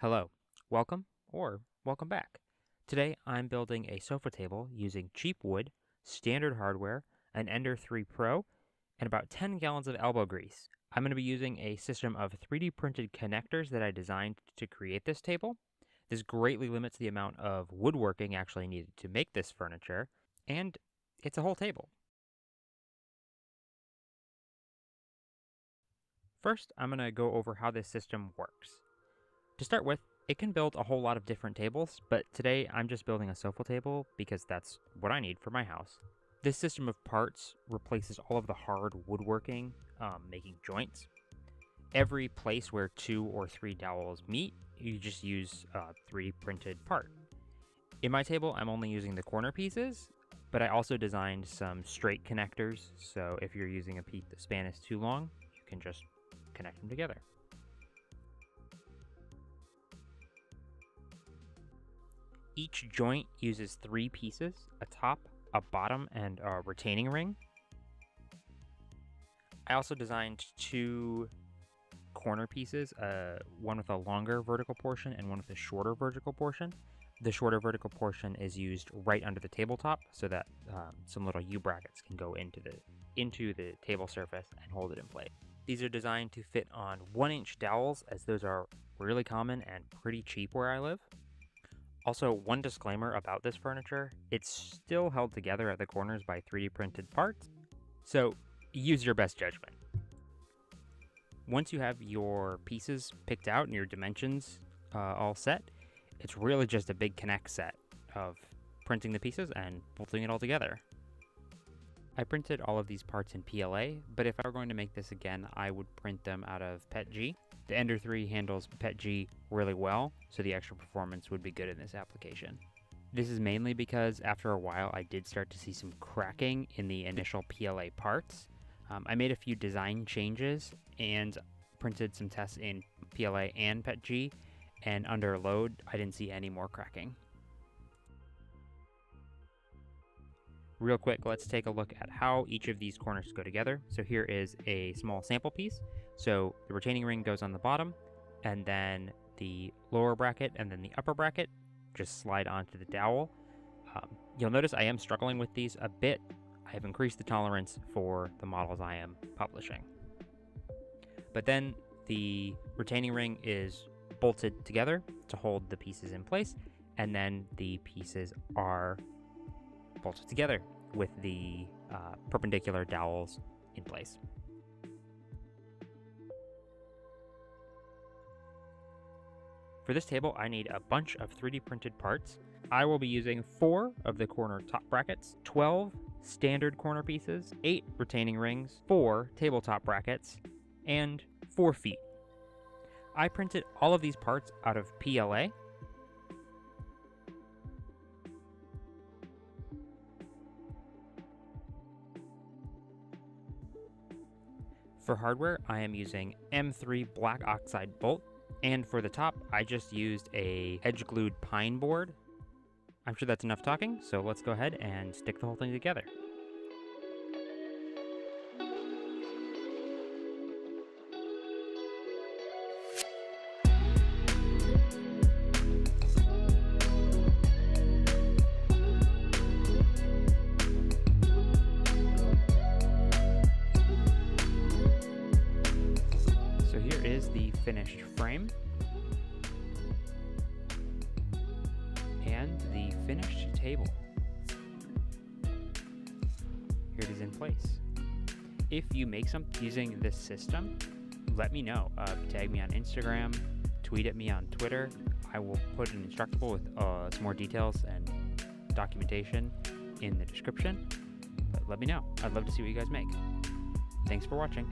Hello, welcome, or welcome back. Today I'm building a sofa table using cheap wood, standard hardware, an Ender 3 Pro, and about 10 gallons of elbow grease. I'm going to be using a system of 3D printed connectors that I designed to create this table. This greatly limits the amount of woodworking actually needed to make this furniture, and it's a whole table. First, I'm going to go over how this system works. To start with, it can build a whole lot of different tables, but today I'm just building a sofa table because that's what I need for my house. This system of parts replaces all of the hard woodworking, um, making joints. Every place where two or three dowels meet, you just use a 3D printed part. In my table, I'm only using the corner pieces, but I also designed some straight connectors, so if you're using a piece the span is too long, you can just connect them together. Each joint uses three pieces, a top, a bottom, and a retaining ring. I also designed two corner pieces, uh, one with a longer vertical portion and one with a shorter vertical portion. The shorter vertical portion is used right under the tabletop so that um, some little U brackets can go into the into the table surface and hold it in place. These are designed to fit on one inch dowels as those are really common and pretty cheap where I live. Also, one disclaimer about this furniture, it's still held together at the corners by 3D printed parts, so use your best judgment. Once you have your pieces picked out and your dimensions uh, all set, it's really just a big K'NEX set of printing the pieces and bolting it all together. I printed all of these parts in PLA, but if I were going to make this again, I would print them out of PETG. The Ender 3 handles PETG really well, so the extra performance would be good in this application. This is mainly because after a while I did start to see some cracking in the initial PLA parts. Um, I made a few design changes and printed some tests in PLA and PETG, and under load I didn't see any more cracking. Real quick, let's take a look at how each of these corners go together. So here is a small sample piece. So the retaining ring goes on the bottom, and then the lower bracket and then the upper bracket just slide onto the dowel. Um, you'll notice I am struggling with these a bit. I have increased the tolerance for the models I am publishing. But then the retaining ring is bolted together to hold the pieces in place, and then the pieces are bolted together with the uh, perpendicular dowels in place. For this table, I need a bunch of 3D printed parts. I will be using four of the corner top brackets, 12 standard corner pieces, eight retaining rings, four tabletop brackets, and four feet. I printed all of these parts out of PLA For hardware, I am using M3 black oxide bolt, and for the top, I just used a edge glued pine board. I'm sure that's enough talking, so let's go ahead and stick the whole thing together. Is the finished frame and the finished table. Here it is in place. If you make something using this system, let me know. Uh, tag me on Instagram, tweet at me on Twitter. I will put an instructable with uh, some more details and documentation in the description. But let me know. I'd love to see what you guys make. Thanks for watching.